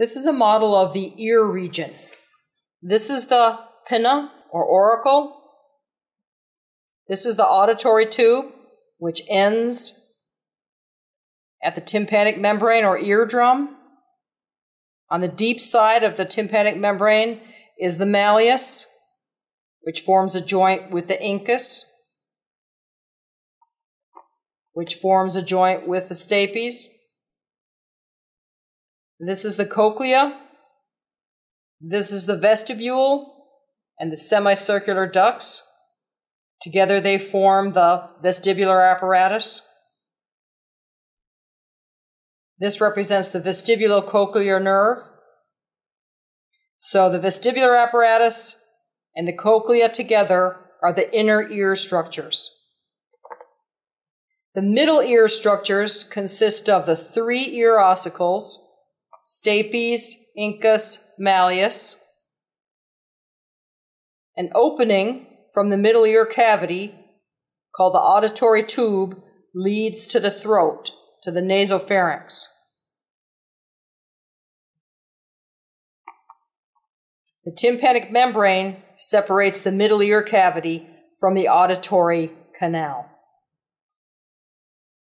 This is a model of the ear region. This is the pinna or auricle. This is the auditory tube, which ends at the tympanic membrane or eardrum. On the deep side of the tympanic membrane is the malleus, which forms a joint with the incus, which forms a joint with the stapes. This is the cochlea. This is the vestibule and the semicircular ducts. Together they form the vestibular apparatus. This represents the vestibulocochlear nerve. So the vestibular apparatus and the cochlea together are the inner ear structures. The middle ear structures consist of the three ear ossicles, stapes, incus, malleus. An opening from the middle ear cavity, called the auditory tube, leads to the throat, to the nasopharynx. The tympanic membrane separates the middle ear cavity from the auditory canal.